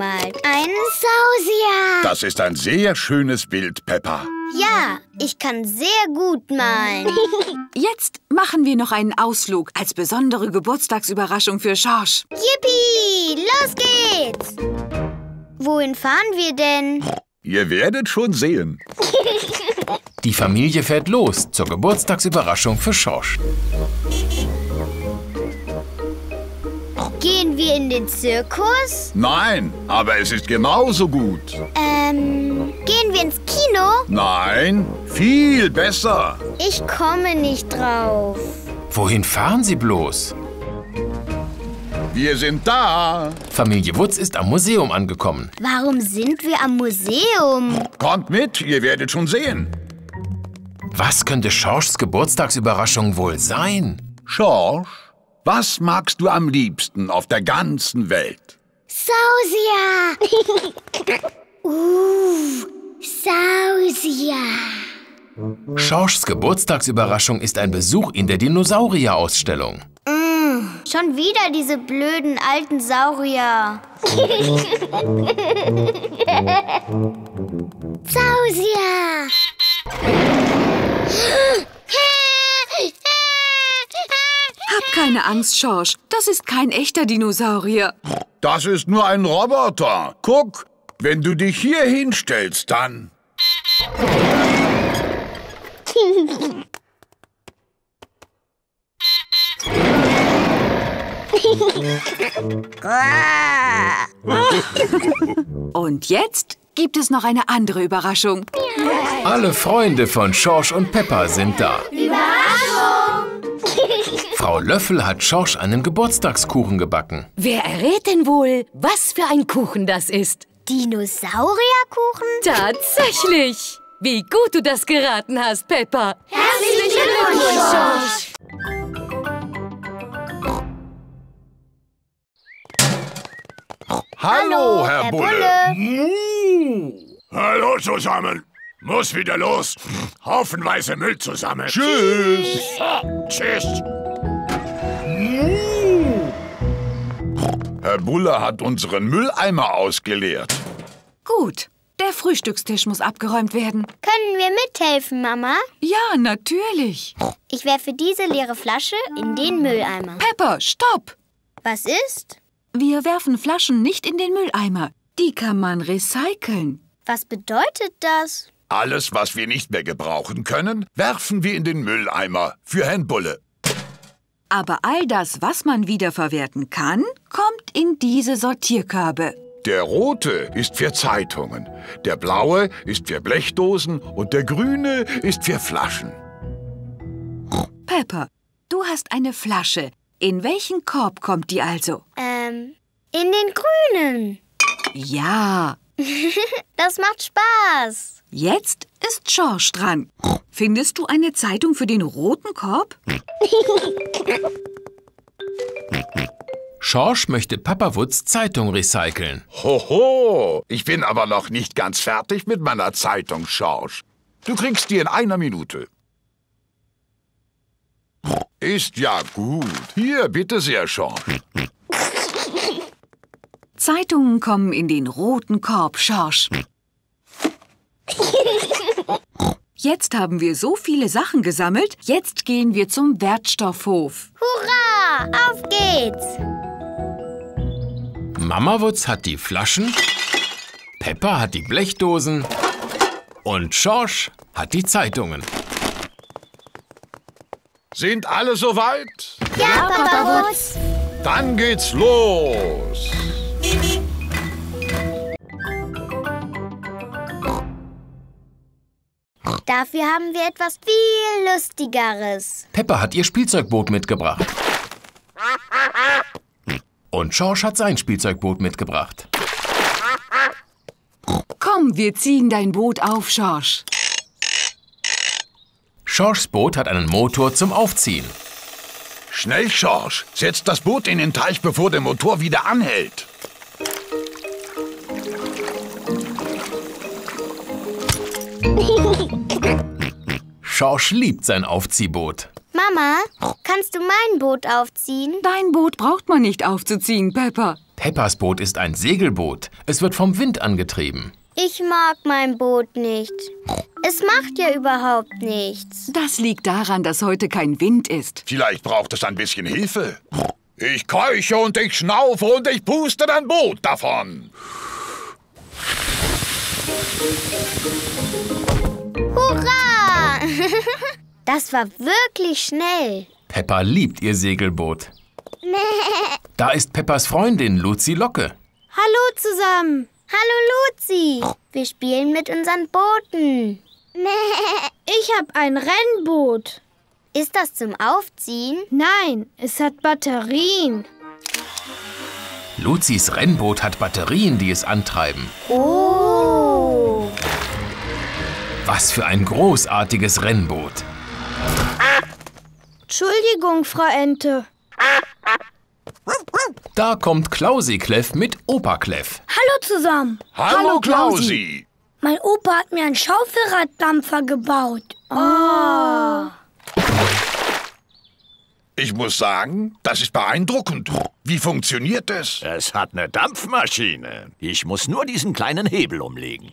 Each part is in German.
gemalt. Ein Sausier. Das ist ein sehr schönes Bild, Peppa. Ja, ich kann sehr gut malen. Jetzt machen wir noch einen Ausflug als besondere Geburtstagsüberraschung für Schorsch. Yippie, los geht's. Wohin fahren wir denn? Ihr werdet schon sehen. Die Familie fährt los zur Geburtstagsüberraschung für Schorsch. Gehen wir in den Zirkus? Nein, aber es ist genauso gut. Ähm, gehen wir ins Kino? Nein, viel besser. Ich komme nicht drauf. Wohin fahren Sie bloß? Wir sind da. Familie Wutz ist am Museum angekommen. Warum sind wir am Museum? Kommt mit, ihr werdet schon sehen. Was könnte Schorschs Geburtstagsüberraschung wohl sein? Schorsch, was magst du am liebsten auf der ganzen Welt? Sausier. uh, Sausier. Schorschs Geburtstagsüberraschung ist ein Besuch in der Dinosaurierausstellung. Schon wieder diese blöden alten Saurier. Sausier. Hab keine Angst, Schorsch. Das ist kein echter Dinosaurier. Das ist nur ein Roboter. Guck, wenn du dich hier hinstellst, dann. Und jetzt gibt es noch eine andere Überraschung. Alle Freunde von Schorsch und Peppa sind da. Frau Löffel hat Schorsch einen Geburtstagskuchen gebacken. Wer errät denn wohl, was für ein Kuchen das ist? Dinosaurierkuchen? Tatsächlich! Wie gut du das geraten hast, Peppa. Herzlichen Glückwunsch, Hallo, Herr, Herr Bulle. Bulle. Hallo zusammen. Muss wieder los. Haufenweise Müll zusammen. Tschüss. Tschüss. Herr Bulle hat unseren Mülleimer ausgeleert. Gut, der Frühstückstisch muss abgeräumt werden. Können wir mithelfen, Mama? Ja, natürlich. Ich werfe diese leere Flasche in den Mülleimer. Pepper, stopp! Was ist? Wir werfen Flaschen nicht in den Mülleimer. Die kann man recyceln. Was bedeutet das? Alles, was wir nicht mehr gebrauchen können, werfen wir in den Mülleimer für Herrn Bulle. Aber all das, was man wiederverwerten kann, kommt in diese Sortierkörbe. Der rote ist für Zeitungen, der blaue ist für Blechdosen und der grüne ist für Flaschen. Pepper, du hast eine Flasche. In welchen Korb kommt die also? Ähm, in den grünen. Ja, Das macht Spaß. jetzt ist Schorsch dran. Findest du eine Zeitung für den roten Korb? Schorsch möchte Papa Wutz Zeitung recyceln. Hoho, ich bin aber noch nicht ganz fertig mit meiner Zeitung, Schorsch. Du kriegst die in einer Minute. Ist ja gut. Hier, bitte sehr, Schorsch. Zeitungen kommen in den roten Korb, Schorsch. Jetzt haben wir so viele Sachen gesammelt, jetzt gehen wir zum Wertstoffhof. Hurra! Auf geht's! Mama Wutz hat die Flaschen, Peppa hat die Blechdosen und Schorsch hat die Zeitungen. Sind alle soweit? Ja, Papa Wutz. Dann geht's los. Dafür haben wir etwas viel Lustigeres. Peppa hat ihr Spielzeugboot mitgebracht. Und Schorsch hat sein Spielzeugboot mitgebracht. Komm, wir ziehen dein Boot auf, Schorsch. Schorschs Boot hat einen Motor zum Aufziehen. Schnell, Schorsch. Setz das Boot in den Teich, bevor der Motor wieder anhält. Schorsch liebt sein Aufziehboot. Mama, kannst du mein Boot aufziehen? Dein Boot braucht man nicht aufzuziehen, Pepper. Peppas Boot ist ein Segelboot. Es wird vom Wind angetrieben. Ich mag mein Boot nicht. Es macht ja überhaupt nichts. Das liegt daran, dass heute kein Wind ist. Vielleicht braucht es ein bisschen Hilfe. Ich keuche und ich schnaufe und ich puste dein Boot davon. Hurra! Das war wirklich schnell. Peppa liebt ihr Segelboot. Da ist Peppas Freundin Luzi Locke. Hallo zusammen. Hallo Luzi. Wir spielen mit unseren Booten. Ich habe ein Rennboot. Ist das zum Aufziehen? Nein, es hat Batterien. Luzis Rennboot hat Batterien, die es antreiben. Oh. Was für ein großartiges Rennboot. Entschuldigung, Frau Ente. Da kommt Klausi Kleff mit Opa Kleff. Hallo zusammen. Hallo, Hallo, Klausi. Klausi. Mein Opa hat mir einen Schaufelraddampfer gebaut. Ich muss sagen, das ist beeindruckend. Wie funktioniert es? Es hat eine Dampfmaschine. Ich muss nur diesen kleinen Hebel umlegen.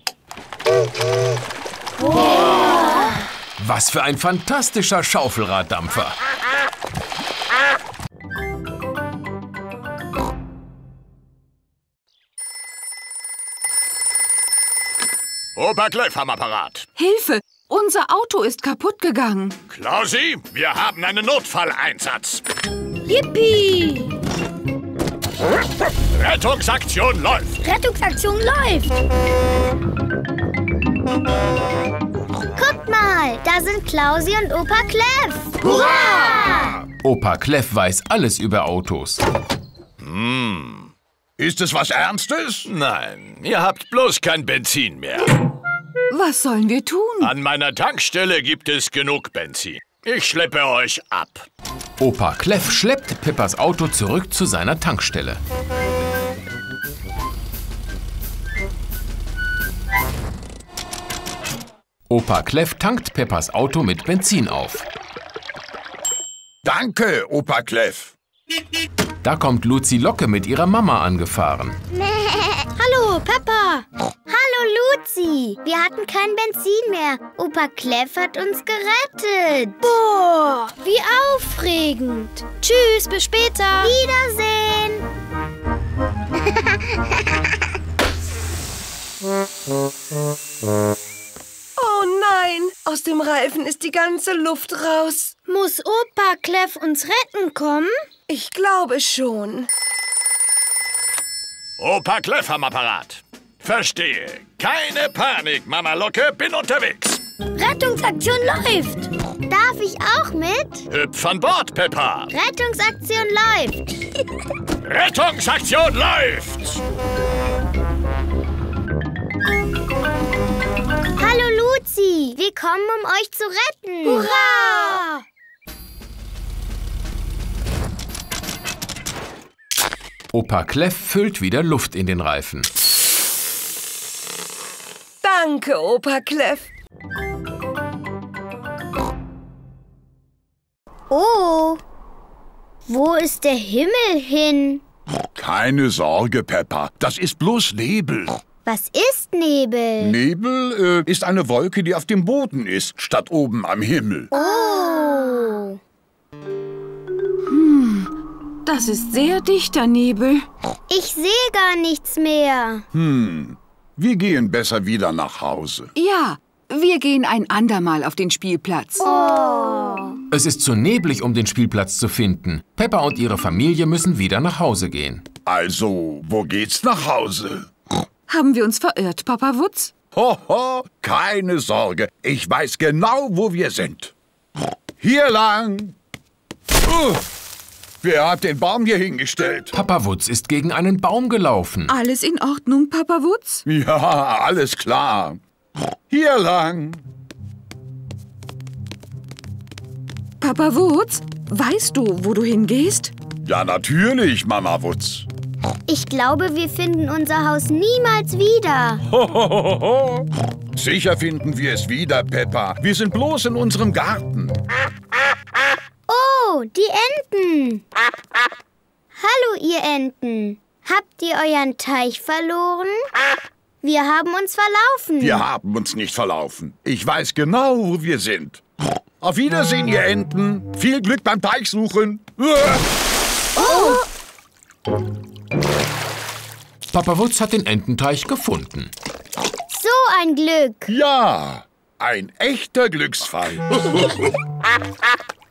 Was für ein fantastischer Schaufelraddampfer. Am Apparat. Hilfe! Unser Auto ist kaputt gegangen. Klausi, wir haben einen Notfalleinsatz. Yippie! Rettungsaktion läuft. Rettungsaktion läuft. Guckt mal, da sind Klausi und Opa Kleff. Hurra! Opa Kleff weiß alles über Autos. Ist es was Ernstes? Nein, ihr habt bloß kein Benzin mehr. Was sollen wir tun? An meiner Tankstelle gibt es genug Benzin. Ich schleppe euch ab. Opa Kleff schleppt Peppas Auto zurück zu seiner Tankstelle. Opa Kleff tankt Peppas Auto mit Benzin auf. Danke, Opa Kleff. Da kommt Luzi Locke mit ihrer Mama angefahren. Hallo, Peppa. Hallo Luzi. Wir hatten kein Benzin mehr. Opa Kleff hat uns gerettet. Boah, wie aufregend. Tschüss, bis später. Wiedersehen. Oh nein, aus dem Reifen ist die ganze Luft raus. Muss Opa Kleff uns retten kommen? Ich glaube schon. Opa Kleff am Apparat. Verstehe. Keine Panik, Mama Locke, bin unterwegs. Rettungsaktion läuft. Darf ich auch mit? Hüpf an Bord, Peppa. Rettungsaktion läuft. Rettungsaktion läuft. Hallo Luzi. Wir kommen, um euch zu retten. Hurra! Opa Kleff füllt wieder Luft in den Reifen. Danke, Opa Kleff. Oh. Wo ist der Himmel hin? Keine Sorge, Peppa. Das ist bloß Nebel. Was ist Nebel? Nebel äh, ist eine Wolke, die auf dem Boden ist, statt oben am Himmel. Oh. Das ist sehr dichter Nebel. Ich sehe gar nichts mehr. Wir gehen besser wieder nach Hause. Ja, wir gehen ein andermal auf den Spielplatz. Es ist zu neblig, um den Spielplatz zu finden. Peppa und ihre Familie müssen wieder nach Hause gehen. Also, wo geht's nach Hause? Haben wir uns verirrt, Papa Wutz? Hoho, keine Sorge. Ich weiß genau, wo wir sind. Hier lang. Uh, wer hat den Baum hier hingestellt? Papa Wutz ist gegen einen Baum gelaufen. Alles in Ordnung, Papa Wutz? Ja, alles klar. Hier lang. Papa Wutz, weißt du, wo du hingehst? Ja, natürlich, Mama Wutz. Ich glaube, wir finden unser Haus niemals wieder. Hohoho. Sicher finden wir es wieder, Peppa. Wir sind bloß in unserem Garten. Oh, die Enten. Hallo, ihr Enten. Habt ihr euren Teich verloren? Wir haben uns verlaufen. Wir haben uns nicht verlaufen. Ich weiß genau, wo wir sind. Auf Wiedersehen, ihr Enten. Viel Glück beim Teichsuchen. Papa Wutz hat den Ententeich gefunden. So ein Glück. Ja, ein echter Glücksfall.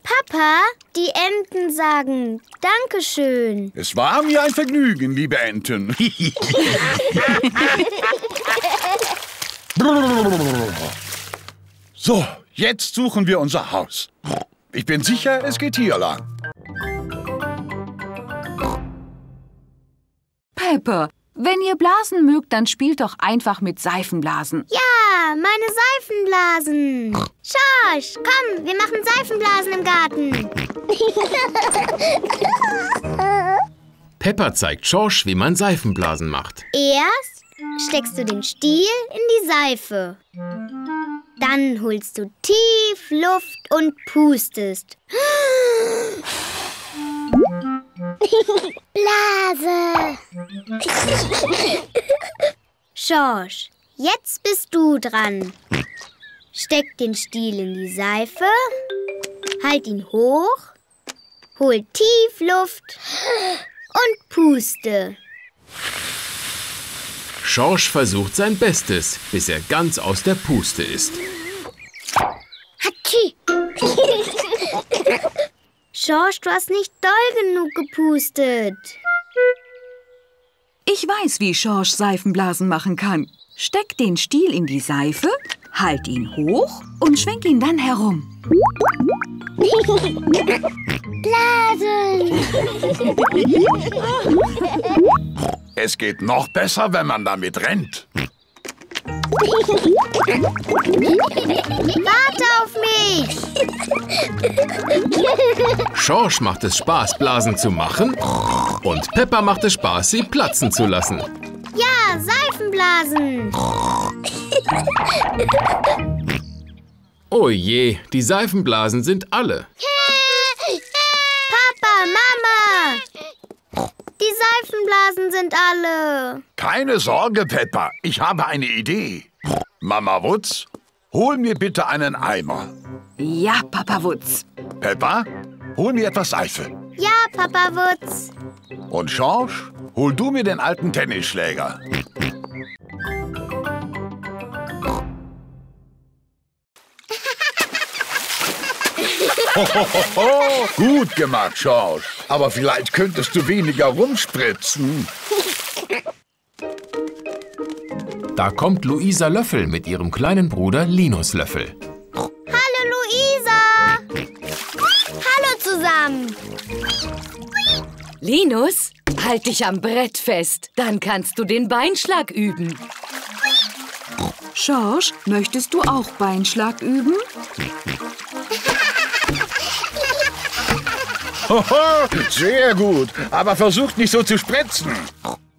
Papa, die Enten sagen Dankeschön. Es war mir ein Vergnügen, liebe Enten. so, jetzt suchen wir unser Haus. Ich bin sicher, es geht hier lang. Pepper, wenn ihr Blasen mögt, dann spielt doch einfach mit Seifenblasen. Ja, meine Seifenblasen. Schorsch, komm, wir machen Seifenblasen im Garten. Peppa zeigt Schorsch, wie man Seifenblasen macht. Erst steckst du den Stiel in die Seife. Dann holst du tief Luft und pustest. Blase. Schorsch, jetzt bist du dran. Steck den Stiel in die Seife, halt ihn hoch, hol tief Luft und puste. Schorsch versucht sein Bestes, bis er ganz aus der Puste ist. Schorsch, du hast nicht doll genug gepustet. Ich weiß, wie Schorsch Seifenblasen machen kann. Steck den Stiel in die Seife, halt ihn hoch und schwenk ihn dann herum. Blasen. Es geht noch besser, wenn man damit rennt. Warte auf mich. Schorsch macht es Spaß, Blasen zu machen. Und Peppa macht es Spaß, sie platzen zu lassen. Ja, Seifenblasen. Oh je, die Seifenblasen sind alle. Papa, Mama. Die Seifenblasen sind alle. Keine Sorge, Peppa. Ich habe eine Idee. Mama Wutz, hol mir bitte einen Eimer. Ja, Papa Wutz. Peppa, hol mir etwas Seife. Ja, Papa Wutz. Und Schorsch, hol du mir den alten Tennisschläger. Hohoho, Gut gemacht, Schorsch. Aber vielleicht könntest du weniger rumspritzen. Da kommt Luisa Löffel mit ihrem kleinen Bruder Linus Löffel. Hallo, Luisa. Hallo zusammen. Linus, halt dich am Brett fest. Dann kannst du den Beinschlag üben. Schorsch, möchtest du auch Beinschlag üben? Hoho, Sehr gut. Aber versucht nicht so zu spritzen.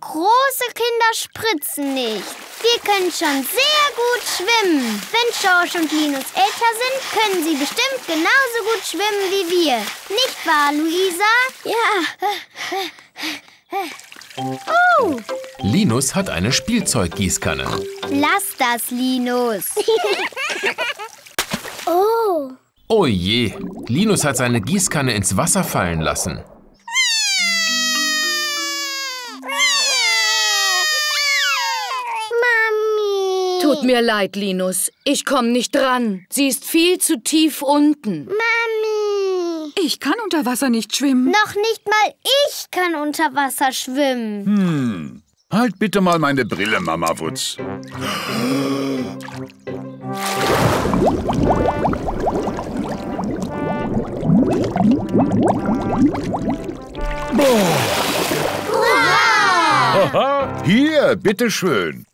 Große Kinder spritzen nicht. Wir können schon sehr gut schwimmen. Wenn Schorsch und Linus älter sind, können sie bestimmt genauso gut schwimmen wie wir. Nicht wahr, Luisa? Ja. Oh, Linus hat eine Spielzeuggießkanne. lass das, Linus. oh. Oh je, Linus hat seine Gießkanne ins Wasser fallen lassen. Mami. Tut mir leid, Linus. Ich komm nicht dran. Sie ist viel zu tief unten. Mami. Ich kann unter Wasser nicht schwimmen. Noch nicht mal ich kann unter Wasser schwimmen. Halt bitte mal meine Brille, Mama Wutz. Haha, Hier, bitteschön.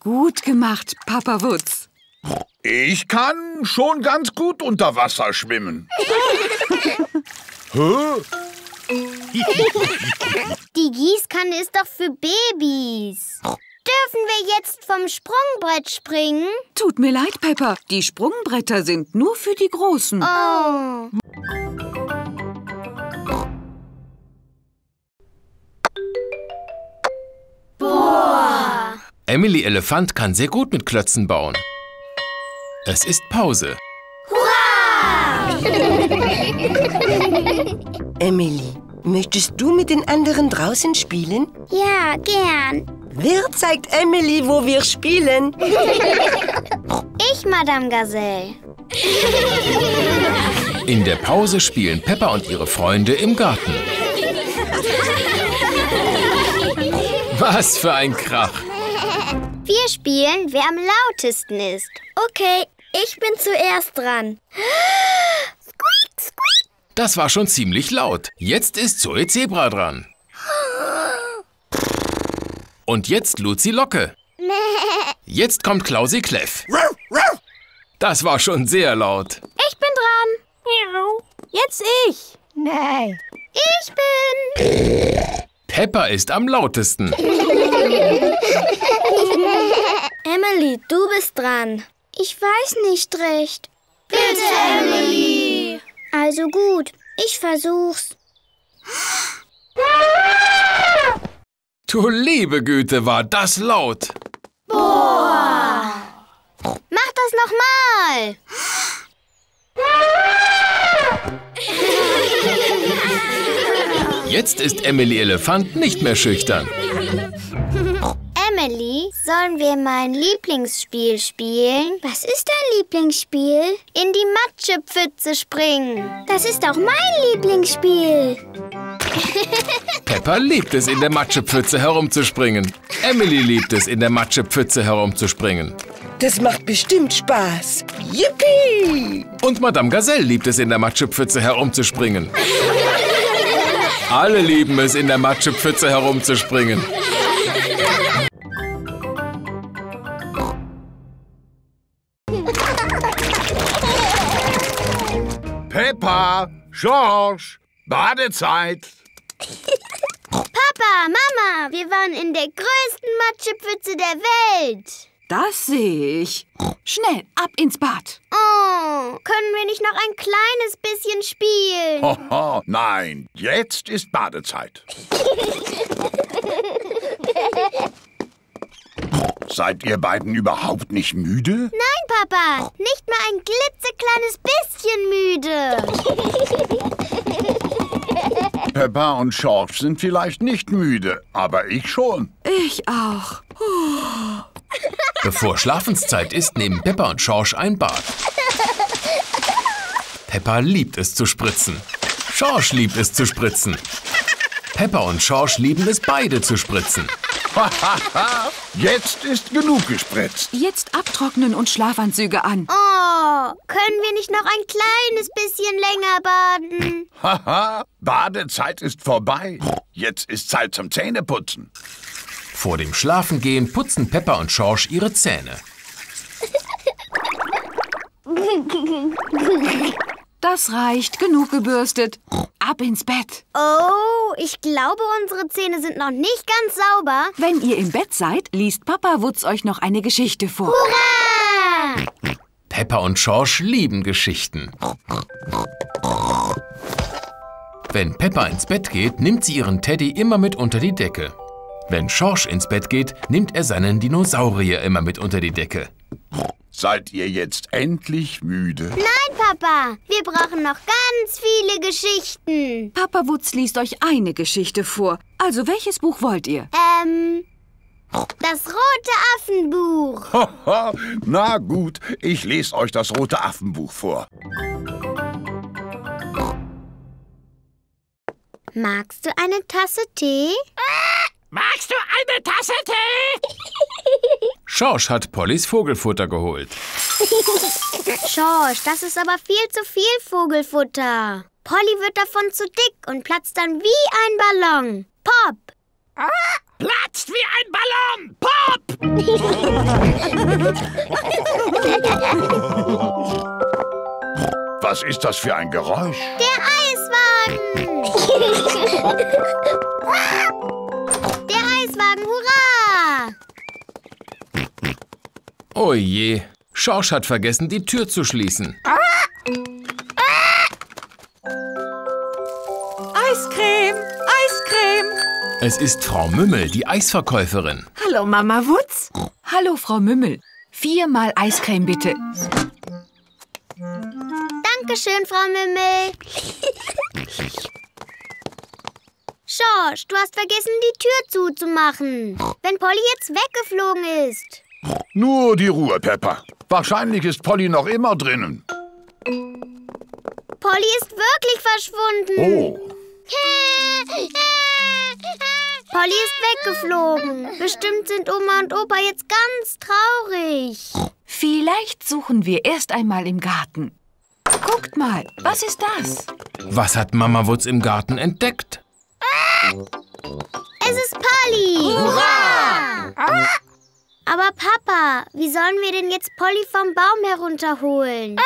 Gut gemacht, Papa Wutz. Ich kann schon ganz gut unter Wasser schwimmen. Die Gießkanne ist doch für Babys. Dürfen wir jetzt vom Sprungbrett springen? Tut mir leid, Pepper. Die Sprungbretter sind nur für die Großen. Oh. Emily Elefant kann sehr gut mit Klötzen bauen. Es ist Pause. Emily, möchtest du mit den anderen draußen spielen? Ja, gern. Wer zeigt Emily, wo wir spielen? Ich, Madame Gazelle. In der Pause spielen Peppa und ihre Freunde im Garten. Was für ein Krach! Wir spielen, wer am lautesten ist. Okay, ich bin zuerst dran. Squeak, squeak. Das war schon ziemlich laut. Jetzt ist Zoe Zebra dran. Und jetzt Luzi Locke. Jetzt kommt Klausi Kleff. Das war schon sehr laut. Ich bin dran. Jetzt ich. Nein. Ich bin. Peppa ist am lautesten. Emily, du bist dran. Ich weiß nicht recht. Bitte, Emily. Also gut, ich versuch's. Du liebe Güte, war das laut. Mach das nochmal. Jetzt ist Emily Elefant nicht mehr schüchtern. Emily, sollen wir mein Lieblingsspiel spielen? Was ist dein Lieblingsspiel? In die Matschepfütze springen. Das ist auch mein Lieblingsspiel. Peppa liebt es, in der Matschepfütze herumzuspringen. Emily liebt es, in der Matschepfütze herumzuspringen. Das macht bestimmt Spaß. Yippie! Und Madame Gazelle liebt es, in der Matschepfütze herumzuspringen. Alle lieben es, in der Matschepfütze herumzuspringen. Peppa, George, Badezeit. Papa, Mama, wir waren in der größten Matschepfütze der Welt. Das sehe ich. Schnell, ab ins Bad. Oh, können wir nicht noch ein kleines bisschen spielen? Hoho, nein, jetzt ist Badezeit. Seid ihr beiden überhaupt nicht müde? Nein, Papa, nicht mal ein klitzekleines bisschen müde. Peppa und George sind vielleicht nicht müde, aber ich schon. Ich auch. Bevor Schlafenszeit ist, nehmen Peppa und Schorsch ein Bad. Peppa liebt es zu spritzen. Schorsch liebt es zu spritzen. Peppa und Schorsch lieben es beide zu spritzen. Jetzt ist genug gespritzt. Jetzt abtrocknen und Schlafanzüge an. Oh, können wir nicht noch ein kleines bisschen länger baden? Haha, Badezeit ist vorbei. Jetzt ist Zeit zum Zähneputzen. Vor dem Schlafengehen putzen Peppa und Schorsch ihre Zähne. Das reicht, genug gebürstet. Ab ins Bett. Oh, ich glaube, unsere Zähne sind noch nicht ganz sauber. Wenn ihr im Bett seid, liest Papa Wutz euch noch eine Geschichte vor. Ah, Peppa und Schorsch lieben Geschichten. Wenn Peppa ins Bett geht, nimmt sie ihren Teddy immer mit unter die Decke. Wenn Schorsch ins Bett geht, nimmt er seinen Dinosaurier immer mit unter die Decke. Seid ihr jetzt endlich müde? Nein, Papa, wir brauchen noch ganz viele Geschichten. Papa Wutz liest euch eine Geschichte vor. Also welches Buch wollt ihr? Ähm, das rote Affenbuch. Haha, Na gut, ich lese euch das rote Affenbuch vor. Magst du eine Tasse Tee? Magst du eine Tasse Tee? Schorsch hat Pollys Vogelfutter geholt. Schorsch, das ist aber viel zu viel Vogelfutter. Polly wird davon zu dick und platzt dann wie ein Ballon. Pop! Platzt wie ein Ballon! Pop! Was ist das für ein Geräusch? Der Eiswagen! Oh je, Schorsch hat vergessen, die Tür zu schließen. Eiscreme, Eiscreme. Es ist Frau Mümmel, die Eisverkäuferin. Hallo, Mama Wutz. Hallo, Frau Mümmel. Viermal Eiscreme, bitte. Dankeschön, Frau Mümmel. Schorsch, du hast vergessen, die Tür zuzumachen. Wenn Polly jetzt weggeflogen ist. Nur die Ruhe, Peppa. Wahrscheinlich ist Polly noch immer drinnen. Polly ist wirklich verschwunden. Oh, Polly ist weggeflogen. Bestimmt sind Oma und Opa jetzt ganz traurig. Vielleicht suchen wir erst einmal im Garten. Guckt mal, was ist das? Was hat Mama Wutz im Garten entdeckt? Es ist Polly. Hurra! Aber Papa, wie sollen wir denn jetzt Polly vom Baum herunterholen?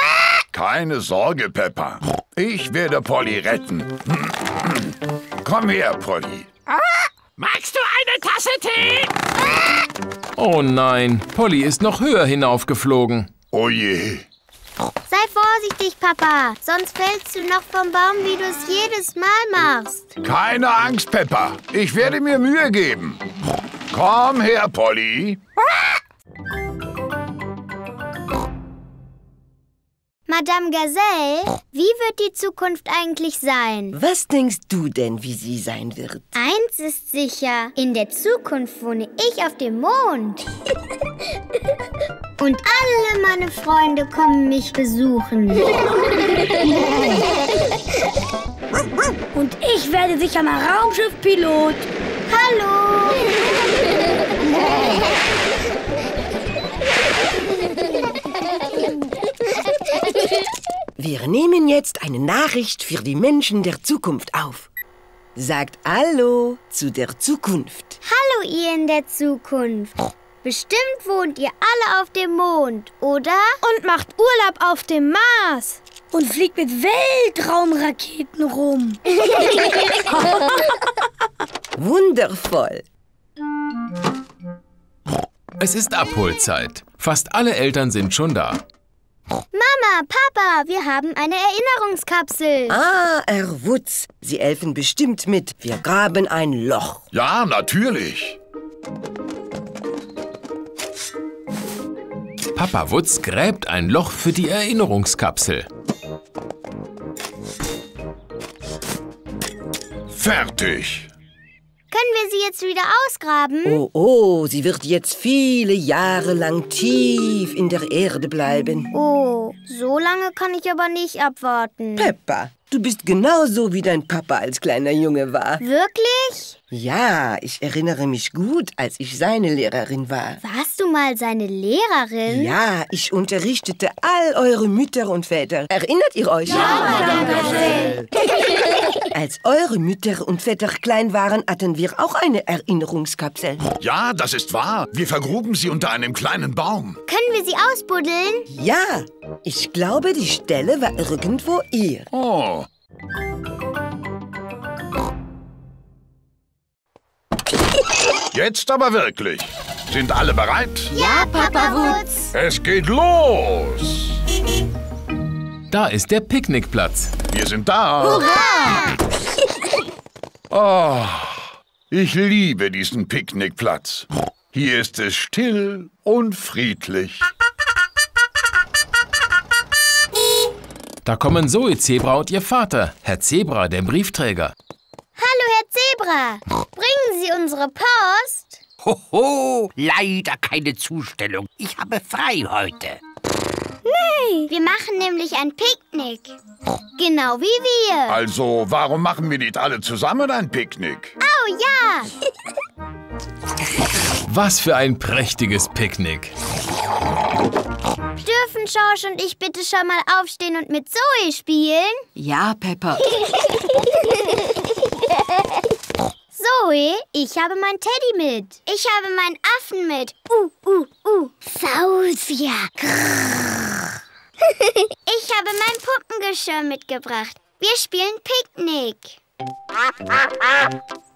keine Sorge, Peppa. Ich werde Polly retten. Komm her, Polly. Magst du eine Tasse Tee? Oh nein, Polly ist noch höher hinaufgeflogen. Oh je. Sei vorsichtig, Papa. Sonst fällst du noch vom Baum, wie du es jedes Mal machst. Keine Angst, Peppa. Ich werde mir Mühe geben. Komm her, Polly. Madame Gazelle, wie wird die Zukunft eigentlich sein? Was denkst du denn, wie sie sein wird? Eins ist sicher, in der Zukunft wohne ich auf dem Mond. Und alle meine Freunde kommen mich besuchen. Und ich werde sicher mal Raumschiffpilot. Hallo! Wir nehmen jetzt eine Nachricht für die Menschen der Zukunft auf. Sagt Hallo zu der Zukunft. Hallo, ihr in der Zukunft. Bestimmt wohnt ihr alle auf dem Mond, oder? Und macht Urlaub auf dem Mars. Und fliegt mit Weltraumraketen rum. Wundervoll. Es ist Abholzeit. Fast alle Eltern sind schon da. Mama, Papa, wir haben eine Erinnerungskapsel. Ah, Herr Wutz, Sie helfen bestimmt mit. Wir graben ein Loch. Ja, natürlich. Papa Wutz gräbt ein Loch für die Erinnerungskapsel. Fertig. Können wir sie jetzt wieder ausgraben? Oh, oh, sie wird jetzt viele Jahre lang tief in der Erde bleiben. Oh, so lange kann ich aber nicht abwarten. Peppa, du bist genauso wie dein Papa als kleiner Junge war. Wirklich? Ja, ich erinnere mich gut, als ich seine Lehrerin war. Warst du mal seine Lehrerin? Ja, ich unterrichtete all eure Mütter und Väter. Erinnert ihr euch? Ja, Als eure Mütter und Väter klein waren, hatten wir auch eine Erinnerungskapsel. Ja, das ist wahr. Wir vergruben sie unter einem kleinen Baum. Können wir sie ausbuddeln? Ja, ich glaube, die Stelle war irgendwo hier. Oh. Jetzt aber wirklich. Sind alle bereit? Ja, Papa Wutz. Es geht los. Da ist der Picknickplatz. Wir sind da. Oh, ich liebe diesen Picknickplatz. Hier ist es still und friedlich. Da kommen Zoe Zebra und ihr Vater, Herr Zebra, der Briefträger. Hallo, Herr Zebra. Bringen Sie unsere Post? Hoho, leider keine Zustellung. Ich habe frei heute. Wir machen nämlich ein Picknick. Genau wie wir. Also, warum machen wir nicht alle zusammen ein Picknick? Oh ja. Was für ein prächtiges Picknick. Dürfen Schorsch und ich bitte schon mal aufstehen und mit Zoe spielen? Ja, Pepper. Zoe, ich habe mein Teddy mit. Ich habe meinen Affen mit. Uh, uh, uh. Fausia. Ich habe mein Puppengeschirr mitgebracht. Wir spielen Picknick.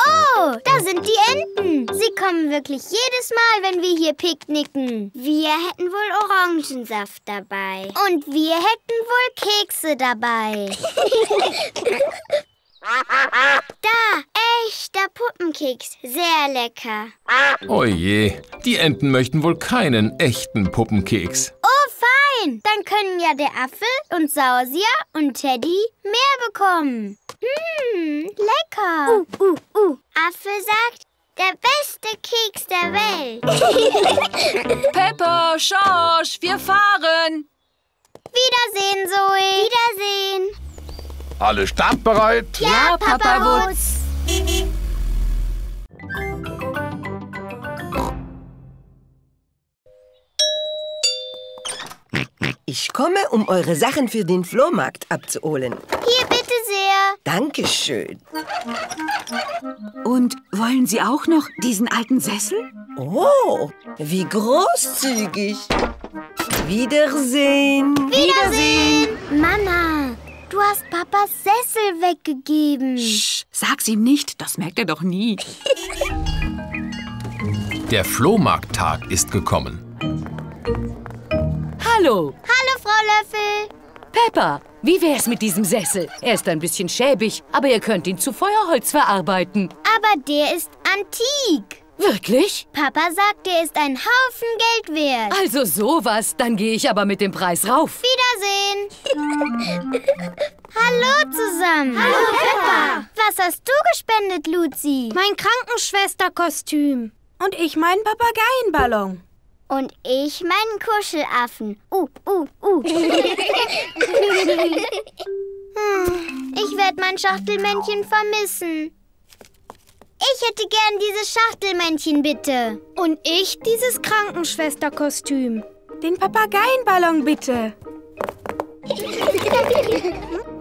Oh, da sind die Enten. Sie kommen wirklich jedes Mal, wenn wir hier picknicken. Wir hätten wohl Orangensaft dabei. Und wir hätten wohl Kekse dabei. Da, echter Puppenkeks. Sehr lecker. Oje, die Enten möchten wohl keinen echten Puppenkeks. Oh, fein. Dann können ja der Affe und Sausier und Teddy mehr bekommen. Hm, lecker. Uh, uh, uh. Affe sagt, der beste Keks der Welt. Pepper, Schorsch, wir fahren. Wiedersehen, Zoe. Wiedersehen. Alle startbereit? Ja, Papa Wutz. Ich komme, um eure Sachen für den Flohmarkt abzuholen. Hier, bitte sehr. Dankeschön. Und wollen Sie auch noch diesen alten Sessel? Oh, wie großzügig. Wiedersehen. Wiedersehen. Mama, du hast Papas Sessel weggegeben. Psch, sag's ihm nicht, das merkt er doch nie. Der Flohmarkttag ist gekommen. Hallo, Hallo, Frau Löffel. Pepper. Wie wär's mit diesem Sessel? Er ist ein bisschen schäbig, aber ihr könnt ihn zu Feuerholz verarbeiten. Aber der ist antik. Wirklich? Papa sagt, der ist ein Haufen Geld wert. Also sowas, dann gehe ich aber mit dem Preis rauf. Wiedersehen. Hallo zusammen. Hallo, Peppa. Was hast du gespendet, Luzi? Mein Krankenschwesterkostüm. Und ich meinen Papageienballon. Und ich meinen Kuschelaffen. Uh, uh, uh. hm, ich werde mein Schachtelmännchen vermissen. Ich hätte gern dieses Schachtelmännchen, bitte. Und ich dieses Krankenschwesterkostüm. Den Papageienballon bitte.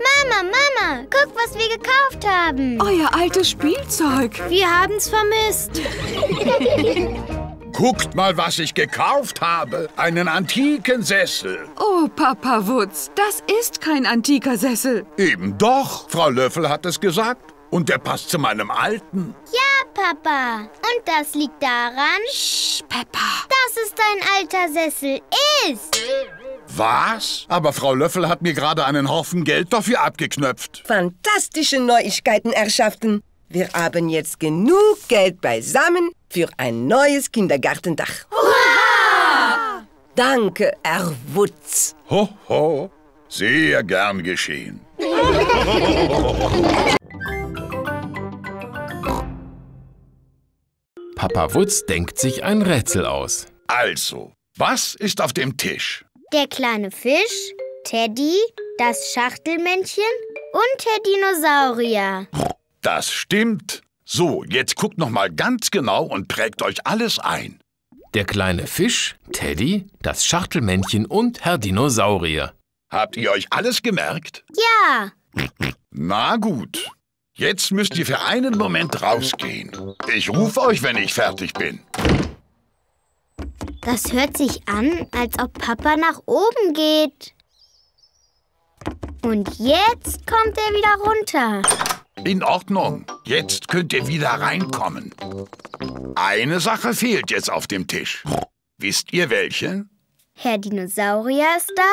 Mama, Mama, guck, was wir gekauft haben. Euer altes Spielzeug. Wir haben's vermisst. Guckt mal, was ich gekauft habe. Einen antiken Sessel. Oh, Papa Wutz, das ist kein antiker Sessel. Eben doch. Frau Löffel hat es gesagt. Und der passt zu meinem alten. Ja, Papa. Und das liegt daran, Psch, Peppa. dass es dein alter Sessel ist. Was? Aber Frau Löffel hat mir gerade einen Haufen Geld dafür abgeknöpft. Fantastische Neuigkeiten erschaffen. Wir haben jetzt genug Geld beisammen für ein neues Kindergartendach. Hurra! Danke, Herr Wutz. Ho, ho. Sehr gern geschehen. Papa Wutz denkt sich ein Rätsel aus. Also, was ist auf dem Tisch? Der kleine Fisch, Teddy, das Schachtelmännchen und der Dinosaurier. Das stimmt. So, jetzt guckt noch mal ganz genau und prägt euch alles ein. Der kleine Fisch, Teddy, das Schachtelmännchen und Herr Dinosaurier. Habt ihr euch alles gemerkt? Ja, Na gut. Jetzt müsst ihr für einen Moment rausgehen. Ich rufe euch, wenn ich fertig bin. das hört sich an, als ob Papa nach oben geht. Und jetzt kommt er wieder runter. In Ordnung. Jetzt könnt ihr wieder reinkommen. Eine Sache fehlt jetzt auf dem Tisch. Wisst ihr welche? Herr Dinosaurier ist da,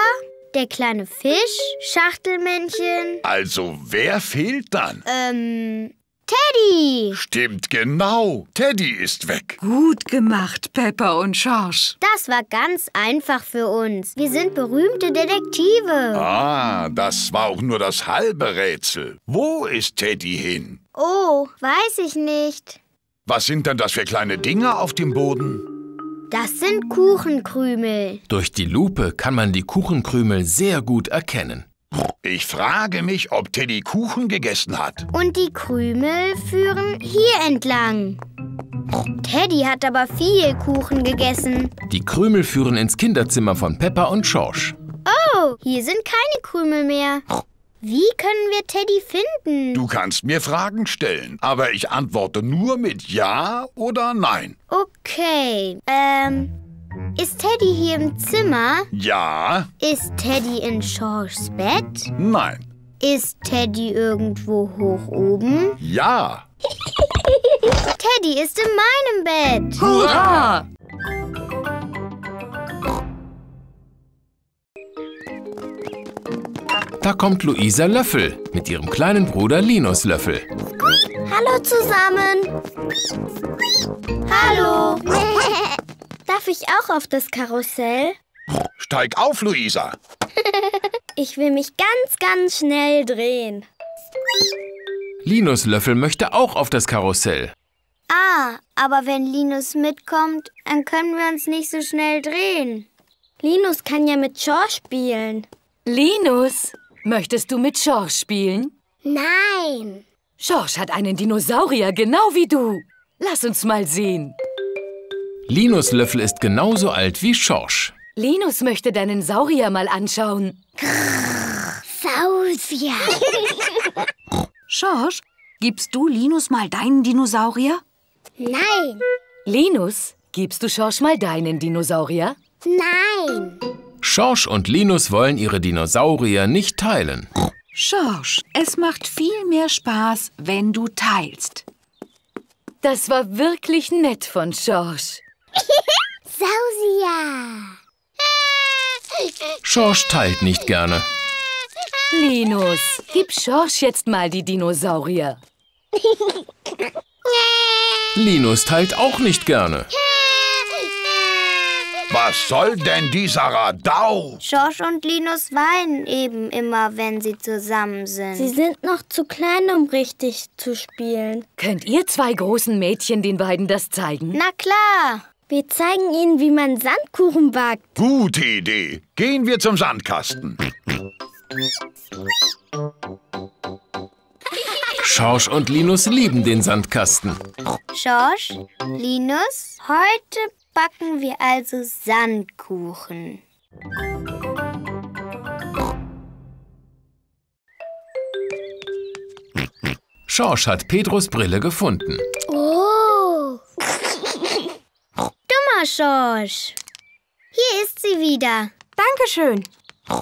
der kleine Fisch, Schachtelmännchen, Also, wer fehlt dann? ähm, Teddy. Stimmt genau. Teddy ist weg. Gut gemacht, Peppa und Schorsch. Das war ganz einfach für uns. Wir sind berühmte Detektive. Ah, das war auch nur das halbe Rätsel. Wo ist Teddy hin? Oh, weiß ich nicht. Was sind denn das für kleine Dinger auf dem Boden? Das sind Kuchenkrümel. Durch die Lupe kann man die Kuchenkrümel sehr gut erkennen. Ich frage mich, ob Teddy Kuchen gegessen hat. Und die Krümel führen hier entlang. Teddy hat aber viel Kuchen gegessen. Die Krümel führen ins Kinderzimmer von Peppa und Schorsch. Oh, hier sind keine Krümel mehr. Wie können wir Teddy finden? Du kannst mir Fragen stellen, aber ich antworte nur mit Ja oder Nein. Okay, ähm, ist Teddy hier im Zimmer? Ja, Ist Teddy in Schorschs Bett? nein, Ist Teddy irgendwo hoch oben? ja. Teddy ist in meinem Bett. Hurra! Da kommt Luisa Löffel mit ihrem kleinen Bruder Linus Löffel. Hallo zusammen. Hallo. Darf ich auch auf das Karussell? Steig auf, Luisa. Ich will mich ganz, ganz schnell drehen. Linus Löffel möchte auch auf das Karussell. Ah, aber wenn Linus mitkommt, dann können wir uns nicht so schnell drehen. Linus kann ja mit George spielen. Linus, möchtest du mit Schorsch spielen? Nein. Schorsch hat einen Dinosaurier, genau wie du. Lass uns mal sehen. Linus Löffel ist genauso alt wie Schorsch. Linus möchte deinen Saurier mal anschauen. Sausia. Schorsch, gibst du Linus mal deinen Dinosaurier? Nein. Linus, gibst du Schorsch mal deinen Dinosaurier? Nein. Schorsch und Linus wollen ihre Dinosaurier nicht teilen. Schorsch, es macht viel mehr Spaß, wenn du teilst. Das war wirklich nett von Schorsch. Sausia. Schorsch teilt nicht gerne. Linus, gib Schorsch jetzt mal die Dinosaurier. Linus teilt auch nicht gerne. Was soll denn dieser Radau? Schorsch und Linus weinen eben immer, wenn sie zusammen sind. Sie sind noch zu klein, um richtig zu spielen. Könnt ihr zwei großen Mädchen den beiden das zeigen? Na klar. Wir zeigen ihnen, wie man Sandkuchen backt. Gute Idee. Gehen wir zum Sandkasten. Schorsch und Linus lieben den Sandkasten. Schorsch, Linus, heute backen wir also Sandkuchen. Schorsch hat Pedros Brille gefunden. Oh. Dummer Schorsch. Hier ist sie wieder. Dankeschön.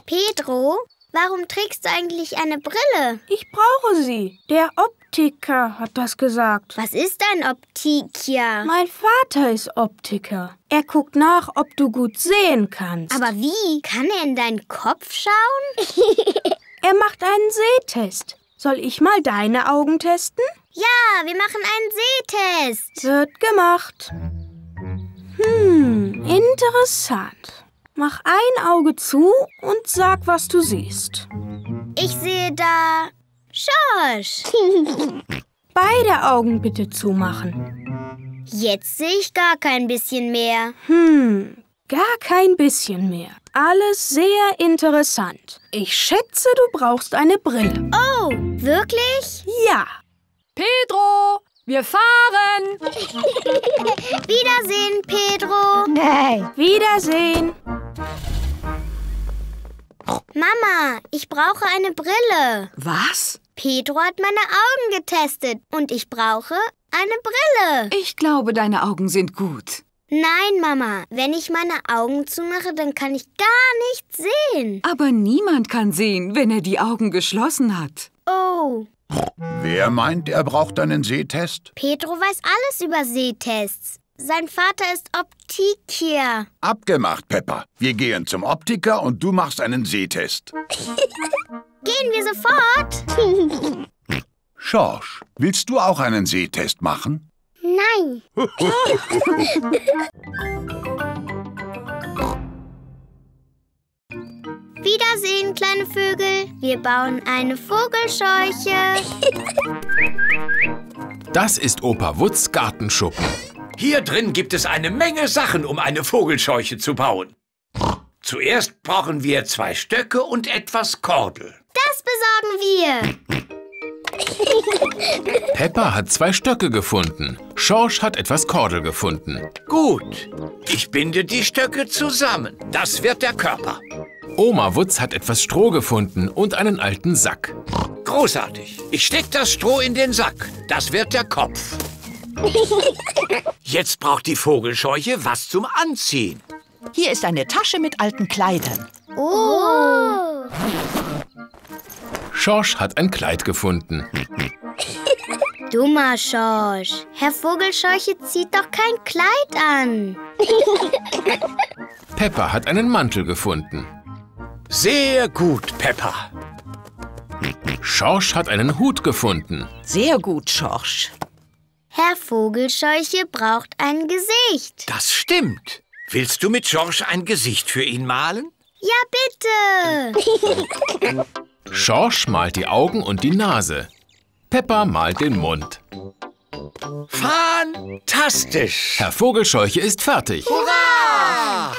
Pedro, warum trägst du eigentlich eine Brille? Ich brauche sie. Der Optiker hat das gesagt. Was ist ein Optiker? Mein Vater ist Optiker. Er guckt nach, ob du gut sehen kannst. Aber wie? Kann er in deinen Kopf schauen? er macht einen Sehtest. Soll ich mal deine Augen testen? Ja, wir machen einen Sehtest. Wird gemacht. Hm, interessant. Mach ein Auge zu und sag, was du siehst. Ich sehe da Schorsch. Beide Augen bitte zumachen. Jetzt sehe ich gar kein bisschen mehr. Hm, gar kein bisschen mehr. Alles sehr interessant. Ich schätze, du brauchst eine Brille. Oh, wirklich? Ja. Pedro, wir fahren. Wiedersehen, Pedro. Nein. Wiedersehen. Mama, ich brauche eine Brille. Was? Pedro hat meine Augen getestet und ich brauche eine Brille. Ich glaube, deine Augen sind gut. Nein, Mama, wenn ich meine Augen zumache, dann kann ich gar nichts sehen. Aber niemand kann sehen, wenn er die Augen geschlossen hat. Oh. Wer meint, er braucht einen Sehtest? Pedro weiß alles über Sehtests. Sein Vater ist Optiker. Abgemacht, Peppa. Wir gehen zum Optiker und du machst einen Sehtest. Gehen wir sofort? Schorsch, willst du auch einen Sehtest machen? Nein. Wiedersehen, kleine Vögel. Wir bauen eine Vogelscheuche. Das ist Opa Wutz Gartenschuppen. Hier drin gibt es eine Menge Sachen, um eine Vogelscheuche zu bauen. Zuerst brauchen wir zwei Stöcke und etwas Kordel. Das besorgen wir. Peppa hat zwei Stöcke gefunden. Schorsch hat etwas Kordel gefunden. Gut, ich binde die Stöcke zusammen. Das wird der Körper. Oma Wutz hat etwas Stroh gefunden und einen alten Sack. Großartig. Ich steck das Stroh in den Sack. Das wird der Kopf. Jetzt braucht die Vogelscheuche was zum Anziehen. Hier ist eine Tasche mit alten Kleidern. Oh. Schorsch hat ein Kleid gefunden. Dummer Schorsch. Herr Vogelscheuche zieht doch kein Kleid an. Peppa hat einen Mantel gefunden. Sehr gut, Peppa. Schorsch hat einen Hut gefunden. Sehr gut, Schorsch. Herr Vogelscheuche braucht ein Gesicht. Das stimmt. Willst du mit George ein Gesicht für ihn malen? Ja, bitte. Schorsch malt die Augen und die Nase. Peppa malt den Mund. Fantastisch! Herr Vogelscheuche ist fertig. Hurra!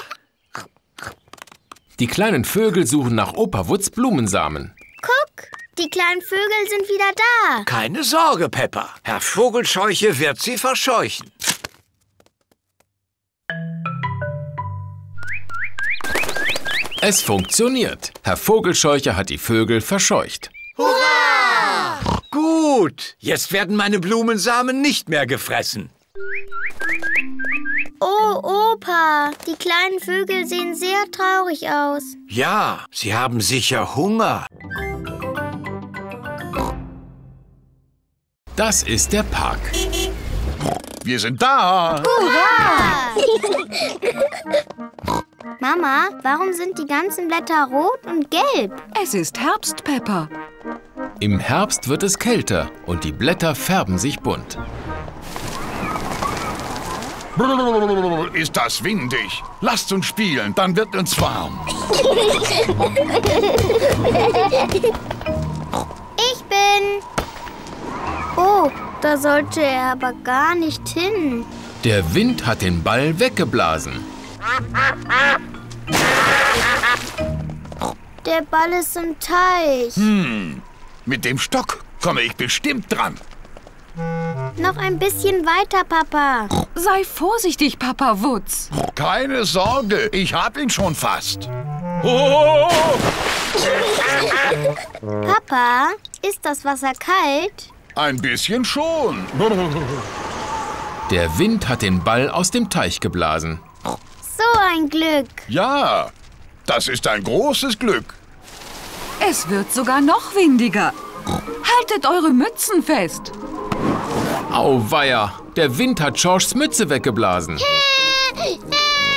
Die kleinen Vögel suchen nach Opa Wutz Blumensamen. Guck, die kleinen Vögel sind wieder da. Keine Sorge, Peppa. Herr Vogelscheuche wird sie verscheuchen. Es funktioniert. Herr Vogelscheuche hat die Vögel verscheucht. Hurra! Gut, jetzt werden meine Blumensamen nicht mehr gefressen. Oh, Opa, die kleinen Vögel sehen sehr traurig aus. Ja, sie haben sicher Hunger. Das ist der Park. Wir sind da. Hurra! Mama, warum sind die ganzen Blätter rot und gelb? Es ist Herbst, Peppa. Im Herbst wird es kälter und die Blätter färben sich bunt. Brrr, Ist das windig? Lasst uns spielen, dann wird uns warm. Ich bin. Oh, da sollte er aber gar nicht hin. Der Wind hat den Ball weggeblasen. Der Ball ist im Teich. Hm, mit dem Stock komme ich bestimmt dran. Noch ein bisschen weiter, Papa. Sei vorsichtig, Papa Wutz. Keine Sorge, ich hab ihn schon fast. Oh! Papa, ist das Wasser kalt? Ein bisschen schon. Der Wind hat den Ball aus dem Teich geblasen. So ein Glück. Ja, das ist ein großes Glück. Es wird sogar noch windiger. Haltet eure Mützen fest. Auweia, der Wind hat Georges Mütze weggeblasen.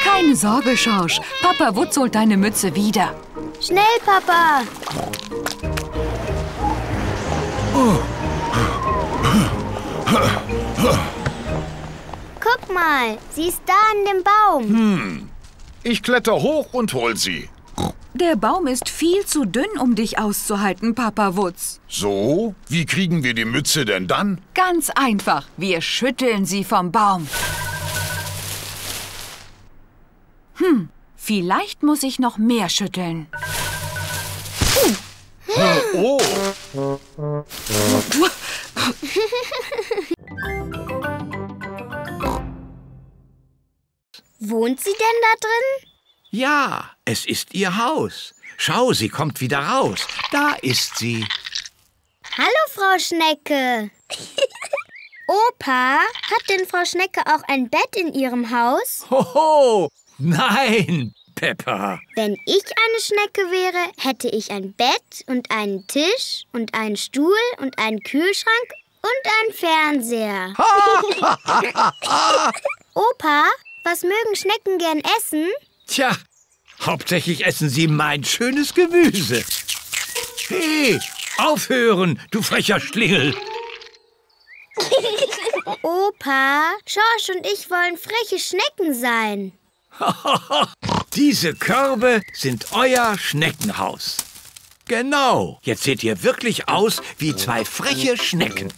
Keine Sorge, Schorsch. Papa Wutz holt deine Mütze wieder. Schnell, Papa. Guck mal, sie ist da an dem Baum. Hm, ich kletter hoch und hol sie. Der Baum ist viel zu dünn, um dich auszuhalten, Papa Wutz. So, wie kriegen wir die Mütze denn dann? Ganz einfach. Wir schütteln sie vom Baum. Hm, vielleicht muss ich noch mehr schütteln. Oh, Wohnt sie denn da drin? Ja, es ist ihr Haus. Schau, sie kommt wieder raus. Da ist sie. Hallo, Frau Schnecke. Opa, hat denn Frau Schnecke auch ein Bett in ihrem Haus? Hoho! Nein, Peppa. Wenn ich eine Schnecke wäre, hätte ich ein Bett und einen Tisch und einen Stuhl und einen Kühlschrank und einen Fernseher. Opa, was mögen Schnecken gern essen? Tja, hauptsächlich essen sie mein schönes Gemüse. Hey, aufhören, du frecher Schlingel. Opa, Schorsch und ich wollen freche Schnecken sein. Diese Körbe sind euer Schneckenhaus. Genau, jetzt seht ihr wirklich aus wie zwei freche Schnecken.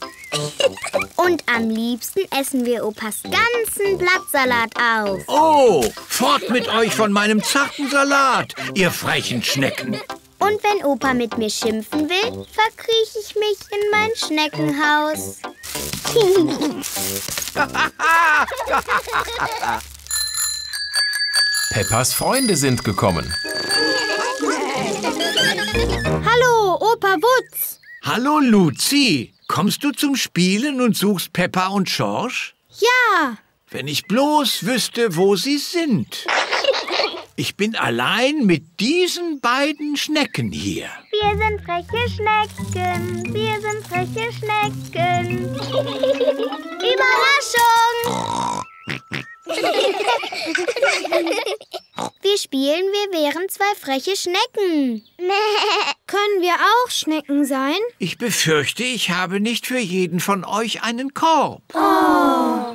Und am liebsten essen wir Opas ganzen Blattsalat auf. Oh, fort mit euch von meinem zarten Salat, ihr frechen Schnecken. Und wenn Opa mit mir schimpfen will, verkrieche ich mich in mein Schneckenhaus. Peppas Freunde sind gekommen. Hallo, Opa Wutz. Hallo, Luzi. Kommst du zum Spielen und suchst Peppa und George? Ja, Wenn ich bloß wüsste, wo sie sind. Ich bin allein mit diesen beiden Schnecken hier. wir sind freche Schnecken. Wir sind freche Schnecken. Überraschung! Wie spielen wir, während zwei zwei freche Schnecken. Können wir auch Schnecken sein? Ich befürchte, ich habe nicht für jeden von euch einen Korb.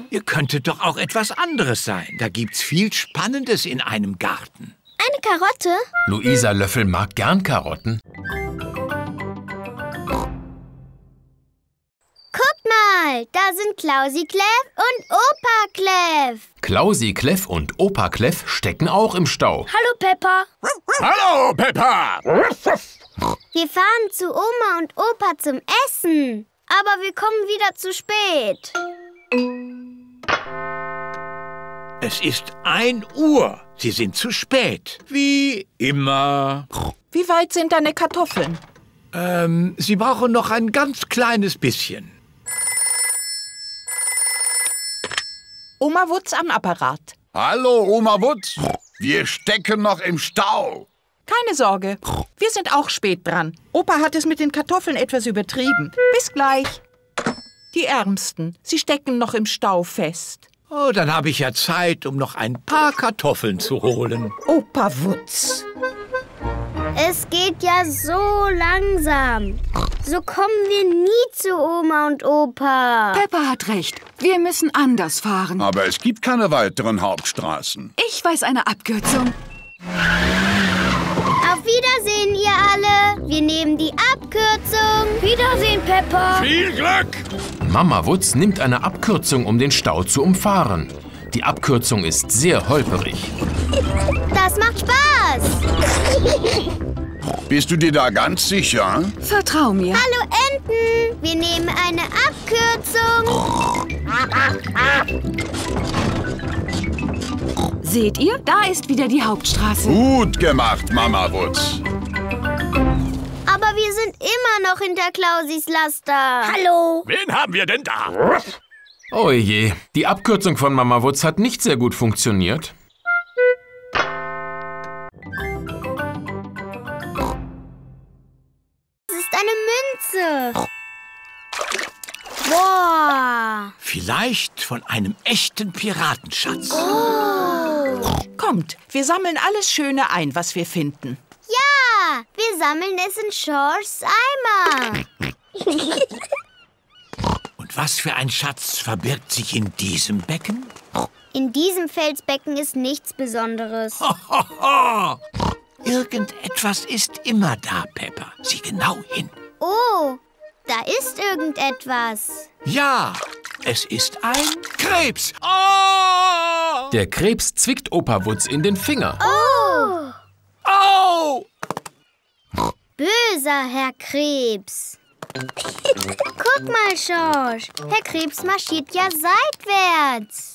Ihr könntet doch auch etwas anderes sein. Da gibt's viel Spannendes in einem Garten. Eine Karotte? Luisa Löffel mag gern Karotten. Mal, da sind Klausi Kleff und Opa Kleff. Klausi Kleff und Opa Kleff stecken auch im Stau. Hallo Peppa. Hallo, Peppa! Wir fahren zu Oma und Opa zum Essen. Aber wir kommen wieder zu spät. Es ist ein Uhr. Sie sind zu spät. Wie immer. Wie weit sind deine Kartoffeln? Ähm, Sie brauchen noch ein ganz kleines bisschen. Oma Wutz am Apparat. Hallo, Oma Wutz. Wir stecken noch im Stau. Keine Sorge, wir sind auch spät dran. Opa hat es mit den Kartoffeln etwas übertrieben. Bis gleich. Die Ärmsten, sie stecken noch im Stau fest. Oh, dann habe ich ja Zeit, um noch ein paar Kartoffeln zu holen. Opa Wutz. Es geht ja so langsam. So kommen wir nie zu Oma und Opa. Peppa hat recht. Wir müssen anders fahren. Aber es gibt keine weiteren Hauptstraßen. Ich weiß eine Abkürzung. Auf Wiedersehen, ihr alle. Wir nehmen die Abkürzung. Wiedersehen, Peppa. Viel Glück! Mama Wutz nimmt eine Abkürzung, um den Stau zu umfahren. Die Abkürzung ist sehr holperig. Das macht Spaß. Bist du dir da ganz sicher? Vertrau mir. Hallo Enten. Wir nehmen eine Abkürzung. Seht ihr? Da ist wieder die Hauptstraße. Gut gemacht, Mama Wutz. Aber wir sind immer noch hinter Klausis Laster. Hallo. Wen haben wir denn da? Oh je, die Abkürzung von Mama Wutz hat nicht sehr gut funktioniert. Münze. Boah. Vielleicht von einem echten Piratenschatz. Kommt, wir sammeln alles Schöne ein, was wir finden. Ja, wir sammeln es in Shores Eimer. Und was für ein Schatz verbirgt sich in diesem Becken? In diesem Felsbecken ist nichts Besonderes. Hoho! Irgendetwas ist immer da, Peppa. Sieh genau hin. Oh, da ist irgendetwas. Ja, es ist ein Krebs. Oh! Der Krebs zwickt Opa Wutz in den Finger. Oh, Oh! böser Herr Krebs. Guck mal, Schorsch. Herr Krebs marschiert ja seitwärts.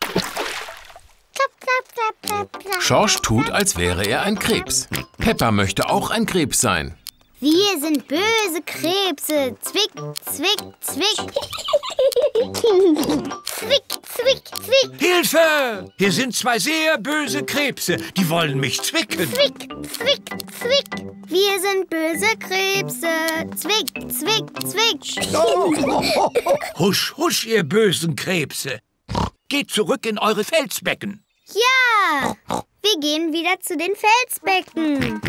Klapp, klapp, klapp, klapp, klapp. Schorsch tut, als wäre er ein Krebs. Peppa möchte auch ein Krebs sein. Wir sind böse Krebse. Zwick, zwick, zwick. zwick, zwick, zwick. Hilfe! Hier sind zwei sehr böse Krebse. Die wollen mich zwicken. Zwick, zwick, zwick. Wir sind böse Krebse. Zwick, zwick, zwick. Husch, husch, ihr bösen Krebse. Geht zurück in eure Felsbecken. Ja, wir gehen wieder zu den Felsbecken.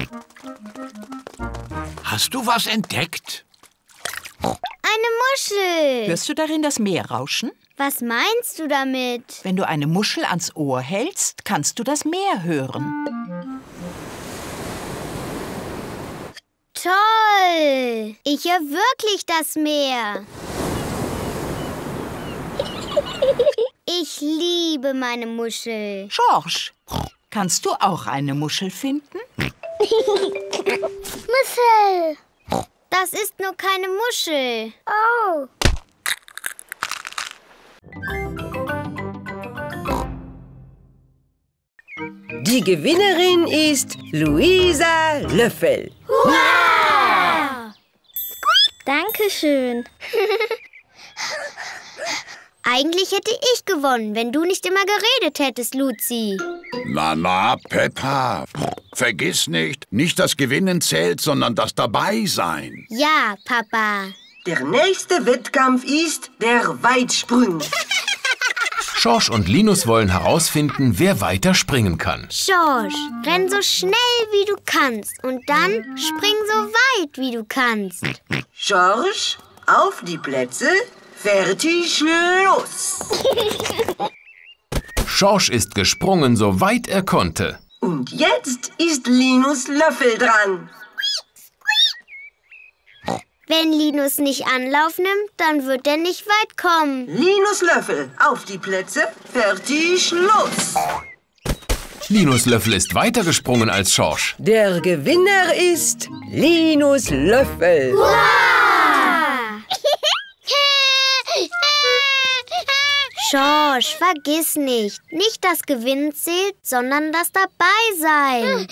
Hast du was entdeckt? Eine Muschel. Hörst du darin das Meer rauschen? Was meinst du damit? Wenn du eine Muschel ans Ohr hältst, kannst du das Meer hören. Toll. Ich höre wirklich das Meer. Ich liebe meine Muschel. Schorsch, kannst du auch eine Muschel finden? Muschel. Das ist nur keine Muschel. Oh. Die Gewinnerin ist Luisa Löffel. Dankeschön. Eigentlich hätte ich gewonnen, wenn du nicht immer geredet hättest, Luzi. Na, na, Peppa. Vergiss nicht, nicht das Gewinnen zählt, sondern das Dabeisein. Ja, Papa. Der nächste Wettkampf ist der Weitsprung. Schorsch und Linus wollen herausfinden, wer weiter springen kann. Schorsch, renn so schnell wie du kannst und dann spring so weit wie du kannst. Schorsch, auf die Plätze, fertig, los! Schorsch ist gesprungen, so weit er konnte. Und jetzt ist Linus Löffel dran. Wenn Linus nicht Anlauf nimmt, dann wird er nicht weit kommen. Linus Löffel, auf die Plätze, fertig, los! Linus Löffel ist weiter gesprungen als Schorsch. Der Gewinner ist Linus Löffel. Schorsch, vergiss nicht. Nicht das Gewinnen zählt, sondern das Dabeisein.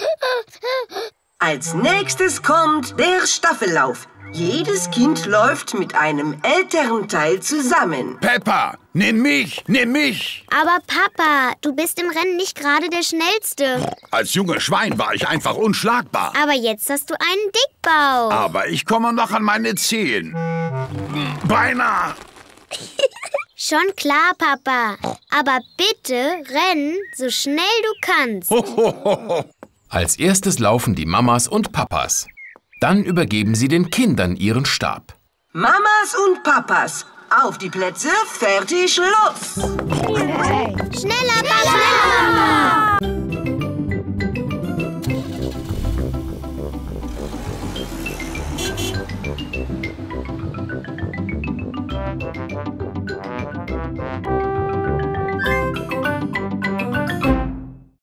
Als nächstes kommt der Staffellauf. Jedes Kind läuft mit einem älteren Teil zusammen. Peppa, nimm mich, nimm mich. Aber Papa, du bist im Rennen nicht gerade der Schnellste. Als junges Schwein war ich einfach unschlagbar. Aber jetzt hast du einen Dickbau. Aber ich komme noch an meine Zehen. Beinahe. Schon klar, Papa. Aber bitte renn so schnell du kannst. Als erstes laufen die Mamas und Papas. Dann übergeben sie den Kindern ihren Stab. Mamas und Papas, auf die Plätze, fertig, los! Schneller, Papa!